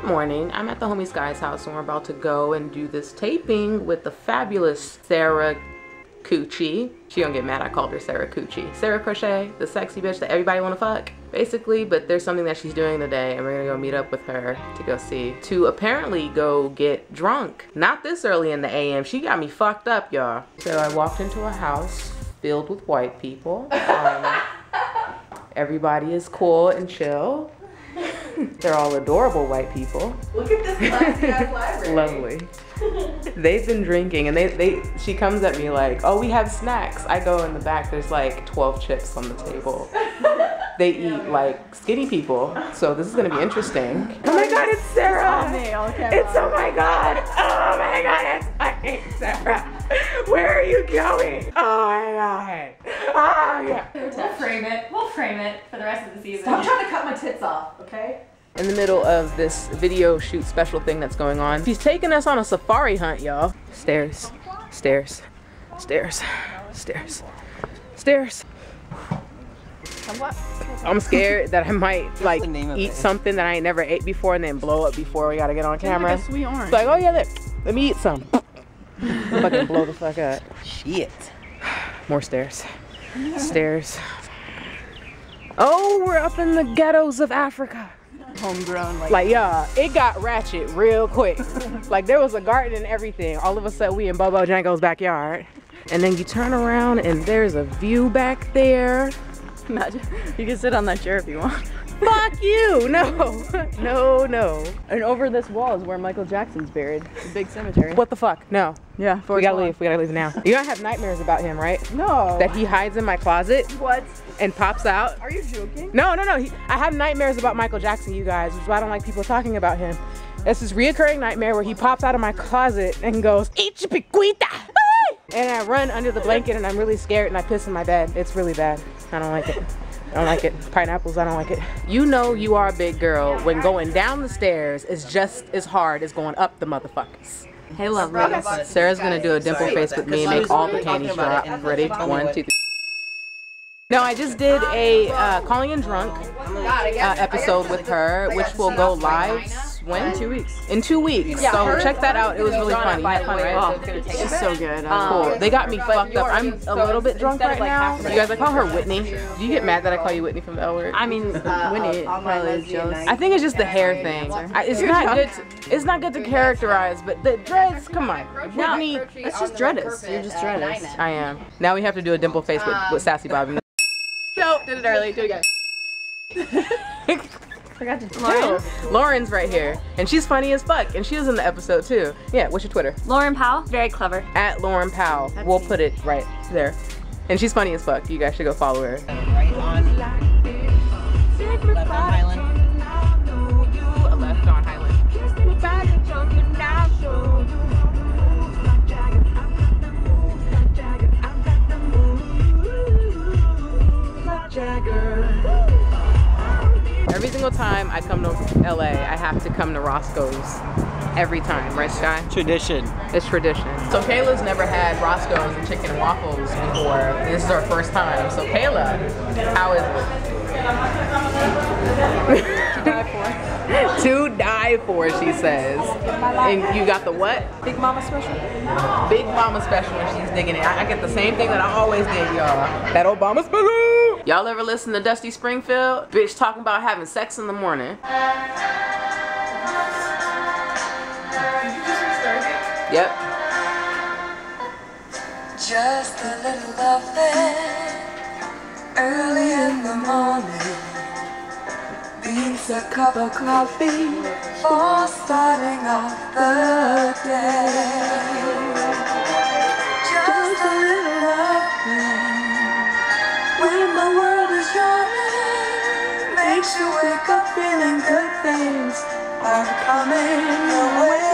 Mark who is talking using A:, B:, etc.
A: Good morning. I'm at the homie Sky's house and we're about to go and do this taping with the fabulous Sarah Coochie. She don't get mad I called her Sarah Coochie. Sarah Crochet, the sexy bitch that everybody wanna fuck, basically. But there's something that she's doing today and we're gonna go meet up with her to go see. To apparently go get drunk. Not this early in the AM. She got me fucked up, y'all. So I walked into a house filled with white people. Um, everybody is cool and chill. They're all adorable white people.
B: Look at this classy ass library.
A: Lovely. They've been drinking and they, they she comes at me like, oh we have snacks. I go in the back, there's like 12 chips on the table. They eat like skinny people. So this is gonna be interesting. Oh my god, it's Sarah! It's oh my god! Oh my god, it's fucking Sarah! Where are you going? Oh my god! Oh yeah!
C: We'll frame it. We'll frame it for the rest of the season.
B: Stop trying to cut my tits off, okay?
A: In the middle of this video shoot special thing that's going on. He's taking us on a safari hunt, y'all. Stairs, stairs, stairs, stairs, stairs. I'm scared that I might like
D: the name of
A: eat
D: it?
A: something that I ain't never ate before and then blow up before we gotta get on camera.
D: Like a sweet orange.
A: It's like, oh yeah, let, let me eat some. Fucking blow the fuck up.
D: Shit.
A: More stairs. Stairs. Oh, we're up in the ghettos of Africa.
D: Homegrown, like,
A: Like, yeah, it got ratchet real quick. like, there was a garden and everything. All of a sudden, we in Bobo Django's backyard. And then you turn around and there's a view back there.
D: imagine. You can sit on that chair if you want.
A: Fuck you! No, no, no.
D: And over this wall is where Michael Jackson's buried. The big cemetery.
A: What the fuck? No.
D: Yeah,
A: We gotta leave. We gotta leave now. You don't have nightmares about him, right?
D: No.
A: That he hides in my closet
D: what?
A: and pops out.
D: Are you joking?
A: No, no, no. He, I have nightmares about Michael Jackson, you guys, which is why I don't like people talking about him. It's this reoccurring nightmare where he pops out of my closet and goes, Eat your piquita! And I run under the blanket and I'm really scared and I piss in my bed. It's really bad. I don't like it. I don't like it. Pineapples, I don't like it. You know you are a big girl when going down the stairs is just as hard as going up the motherfuckers.
D: Hey, lovely.
A: Sarah's gonna do a dimple face with me and make all the panties drop. Ready? One, two, three. No, I just did a uh, calling in drunk uh, episode with her, which will go live when?
D: Two weeks.
A: In two weeks. So check that out. It was really funny. You had fun, right?
D: Oh, it's so good.
A: Cool. They got me fucked up. I'm a little bit drunk right now. You guys, I call her Whitney. Do you get mad that I call you Whitney from the L word?
D: I mean, uh, uh, Whitney. probably is jealous.
A: I think it's just the hair thing. I, it's not good. To, it's not good to characterize, but the dreads. Come on, Whitney.
D: It's just Dreadis. You're just Dreadis.
A: I am. Now we have to do a dimple face with, with sassy Bobby. Nope, did it early. Do it again.
D: I forgot to.
A: Lauren. Lauren's right here, and she's funny as fuck, and she was in the episode too. Yeah, what's your Twitter?
C: Lauren Powell, very clever.
A: At Lauren Powell. We'll put it right there. And she's funny as fuck. You guys should go follow her. Time I come to LA, I have to come to Roscoe's. Every time, right, Sky?
D: Tradition.
A: It's tradition. So Kayla's never had Roscoe's and chicken and waffles before. This is our first time. So Kayla, how is it? to die for, to die for, she says. And you got the what?
D: Big Mama special.
A: Big Mama special and she's digging it. I, I get the same thing that I always did, y'all. That Obama special. Y'all ever listen to Dusty Springfield? Bitch talking about having sex in the morning. Yep.
E: Just a little loving early in the morning. Beats a cup of coffee for starting off the day. Makes you wake up feeling good things are coming your way.